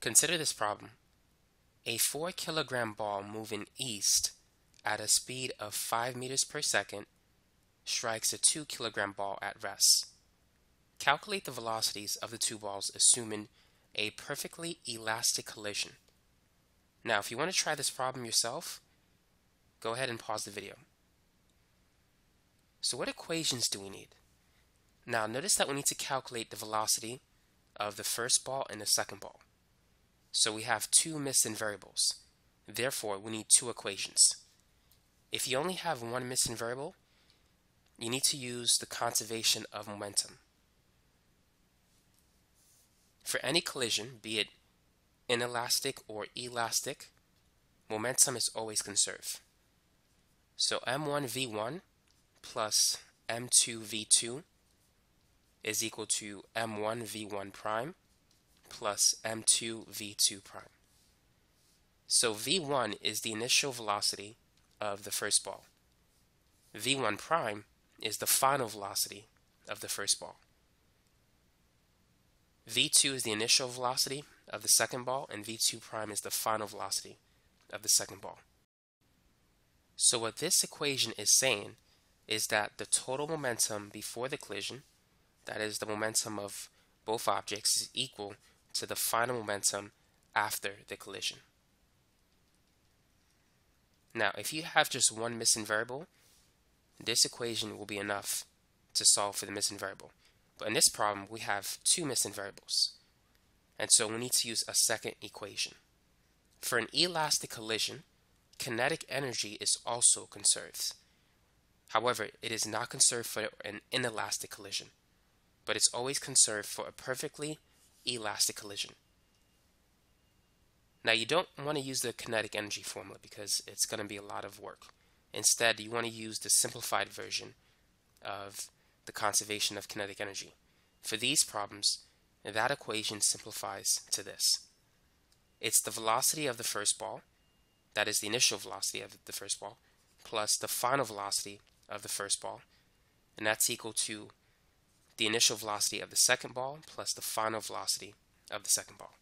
Consider this problem. A 4 kilogram ball moving east at a speed of 5 meters per second strikes a 2 kilogram ball at rest. Calculate the velocities of the two balls assuming a perfectly elastic collision. Now, if you want to try this problem yourself, go ahead and pause the video. So what equations do we need? Now, notice that we need to calculate the velocity of the first ball and the second ball. So we have two missing variables. Therefore, we need two equations. If you only have one missing variable, you need to use the conservation of momentum. For any collision, be it inelastic or elastic, momentum is always conserved. So m1v1 plus m2v2 is equal to m1v1 prime plus m2 v2 prime. So v1 is the initial velocity of the first ball. v1 prime is the final velocity of the first ball. v2 is the initial velocity of the second ball, and v2 prime is the final velocity of the second ball. So what this equation is saying is that the total momentum before the collision, that is the momentum of both objects, is equal to the final momentum after the collision. Now, if you have just one missing variable, this equation will be enough to solve for the missing variable. But in this problem, we have two missing variables. And so we need to use a second equation. For an elastic collision, kinetic energy is also conserved. However, it is not conserved for an inelastic collision, but it's always conserved for a perfectly elastic collision. Now you don't want to use the kinetic energy formula because it's going to be a lot of work. Instead, you want to use the simplified version of the conservation of kinetic energy. For these problems, that equation simplifies to this. It's the velocity of the first ball, that is the initial velocity of the first ball, plus the final velocity of the first ball, and that's equal to the initial velocity of the second ball plus the final velocity of the second ball.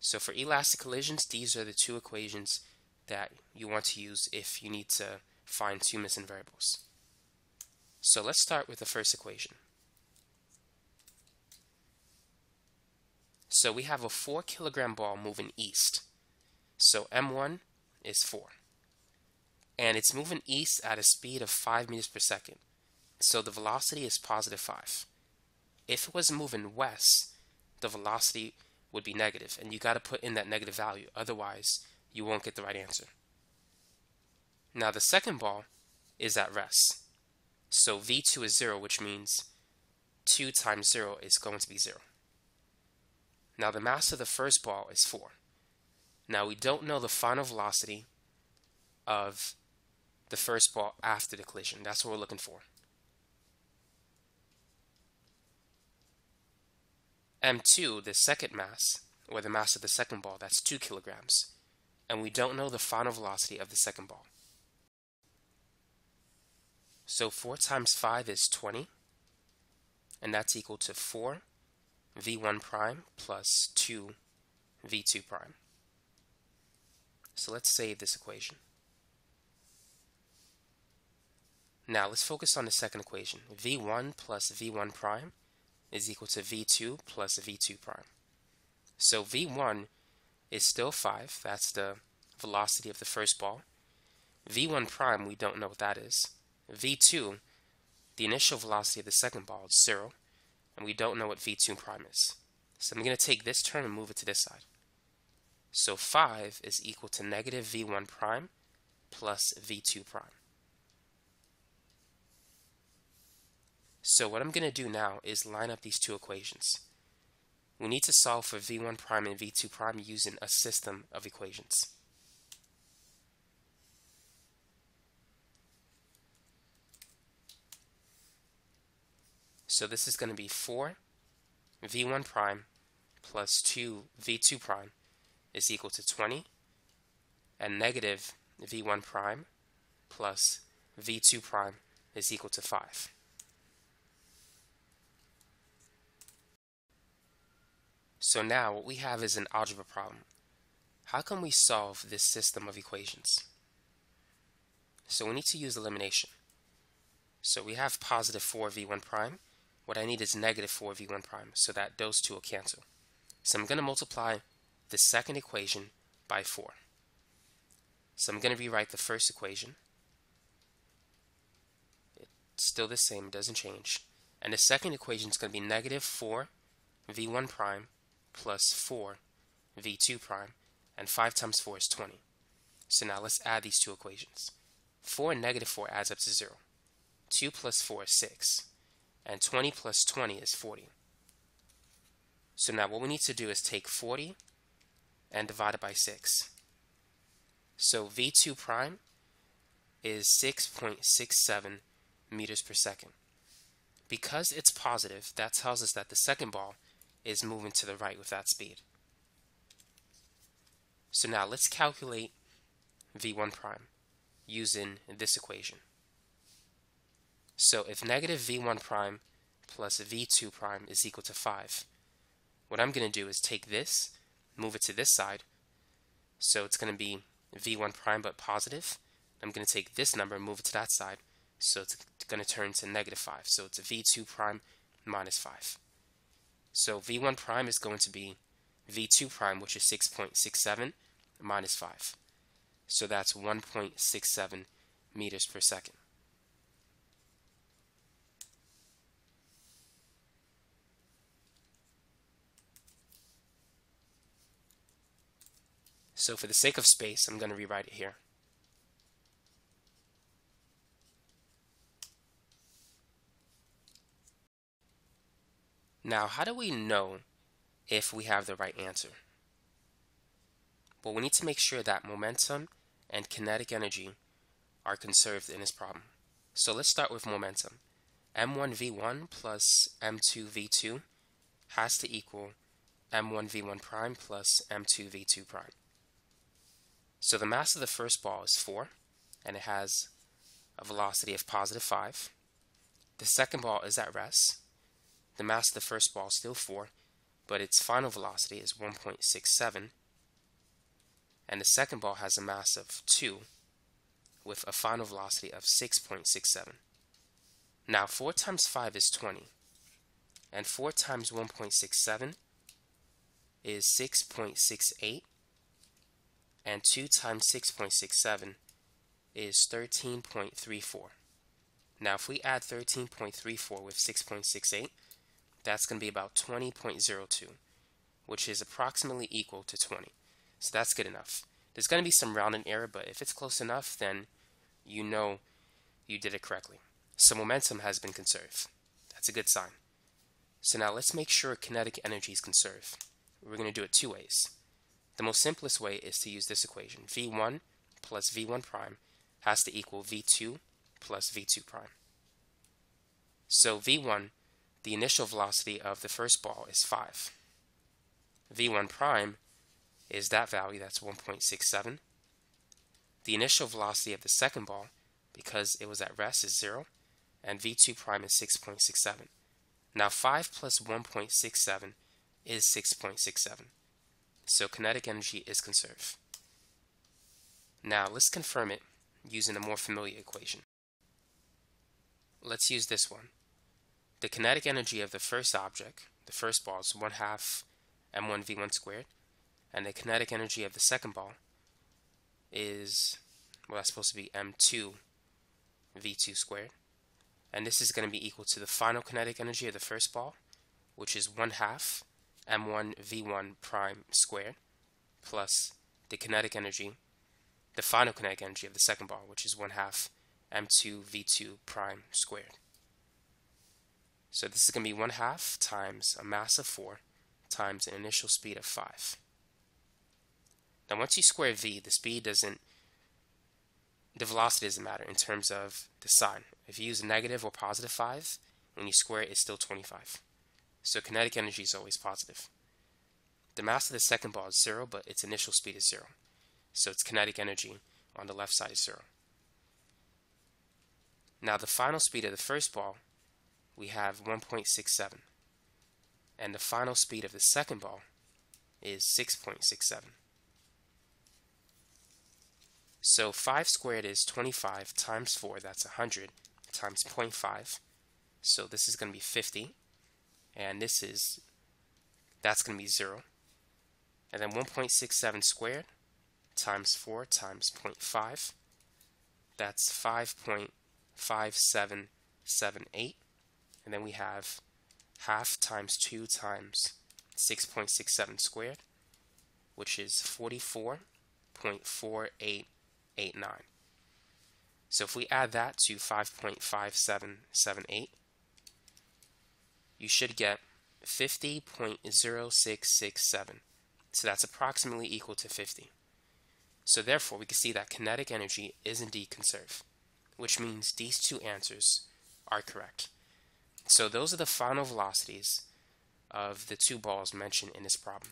So for elastic collisions, these are the two equations that you want to use if you need to find two missing variables. So let's start with the first equation. So we have a 4 kilogram ball moving east. So M1 is 4. And it's moving east at a speed of 5 meters per second. So the velocity is positive 5. If it was moving west, the velocity would be negative, and you got to put in that negative value. Otherwise, you won't get the right answer. Now the second ball is at rest. So V2 is 0, which means 2 times 0 is going to be 0. Now the mass of the first ball is 4. Now we don't know the final velocity of the first ball after the collision. That's what we're looking for. M2, the second mass, or the mass of the second ball, that's 2 kilograms. And we don't know the final velocity of the second ball. So 4 times 5 is 20. And that's equal to 4 v1 prime plus 2 v2 prime. So let's save this equation. Now let's focus on the second equation. v1 plus v1 prime is equal to v2 plus v2 prime. So v1 is still 5. That's the velocity of the first ball. v1 prime, we don't know what that is. v2, the initial velocity of the second ball is 0, and we don't know what v2 prime is. So I'm going to take this term and move it to this side. So 5 is equal to negative v1 prime plus v2 prime. So what I'm going to do now is line up these two equations. We need to solve for v1 prime and v2 prime using a system of equations. So this is going to be 4 v1 prime plus 2 v2 prime is equal to 20 and negative v1 prime plus v2 prime is equal to 5. So now what we have is an algebra problem. How can we solve this system of equations? So we need to use elimination. So we have positive 4v1 prime. What I need is negative 4v1 prime, so that those two will cancel. So I'm going to multiply the second equation by 4. So I'm going to rewrite the first equation. It's still the same, it doesn't change. And the second equation is going to be negative 4 v1 prime plus 4 v2 prime. And 5 times 4 is 20. So now let's add these two equations. 4 and negative 4 adds up to 0. 2 plus 4 is 6. And 20 plus 20 is 40. So now what we need to do is take 40 and divide it by 6. So V2 prime is 6.67 meters per second. Because it's positive, that tells us that the second ball is moving to the right with that speed. So now let's calculate V1 prime using this equation. So if negative V1 prime plus V2 prime is equal to 5, what I'm going to do is take this, move it to this side. So it's going to be V1 prime but positive. I'm going to take this number and move it to that side. So it's going to turn to negative 5. So it's a V2 prime minus 5. So V1 prime is going to be V2 prime, which is 6.67 minus 5. So that's 1.67 meters per second. So for the sake of space, I'm going to rewrite it here. Now, how do we know if we have the right answer? Well, we need to make sure that momentum and kinetic energy are conserved in this problem. So let's start with momentum. m1v1 plus m2v2 has to equal m1v1 prime plus m2v2 prime. So the mass of the first ball is 4, and it has a velocity of positive 5. The second ball is at rest, the mass of the first ball is still 4, but its final velocity is 1.67. And the second ball has a mass of 2 with a final velocity of 6.67. Now 4 times 5 is 20. And 4 times 1.67 is 6.68. And 2 times 6.67 is 13.34. Now if we add 13.34 with 6.68, that's going to be about 20.02, which is approximately equal to 20. So that's good enough. There's going to be some rounding error, but if it's close enough, then you know you did it correctly. So momentum has been conserved. That's a good sign. So now let's make sure kinetic energy is conserved. We're going to do it two ways. The most simplest way is to use this equation. V1 plus V1 prime has to equal V2 plus V2 prime. So V1 the initial velocity of the first ball is 5. v1 prime is that value, that's 1.67. The initial velocity of the second ball, because it was at rest, is 0, and v2 prime is 6.67. Now 5 plus 1.67 is 6.67. So kinetic energy is conserved. Now let's confirm it using a more familiar equation. Let's use this one. The kinetic energy of the first object, the first ball, is 1 half m1 v1 squared, and the kinetic energy of the second ball is, well, that's supposed to be m2 v2 squared. And this is going to be equal to the final kinetic energy of the first ball, which is 1 half m1 v1 prime squared, plus the kinetic energy, the final kinetic energy of the second ball, which is 1 half m2 v2 prime squared. So this is going to be 1 half times a mass of 4 times an initial speed of 5. Now once you square v, the speed doesn't, the velocity doesn't matter in terms of the sign. If you use a negative or positive 5, when you square it, it's still 25. So kinetic energy is always positive. The mass of the second ball is 0, but its initial speed is 0. So its kinetic energy on the left side is 0. Now the final speed of the first ball we have 1.67. And the final speed of the second ball is 6.67. So 5 squared is 25 times 4, that's 100, times 0.5. So this is going to be 50. And this is, that's going to be 0. And then 1.67 squared times 4 times 0.5. That's 5.5778. And then we have half times 2 times 6.67 squared, which is 44.4889. So if we add that to 5.5778, you should get 50.0667. So that's approximately equal to 50. So therefore, we can see that kinetic energy is indeed conserved, which means these two answers are correct. So those are the final velocities of the two balls mentioned in this problem.